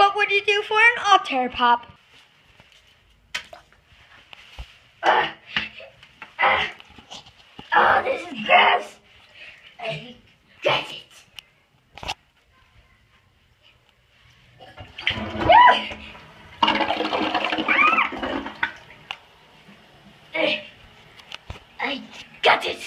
But What do you do for an otter pop? Uh, uh, oh, this is gross. I regret it. I got it.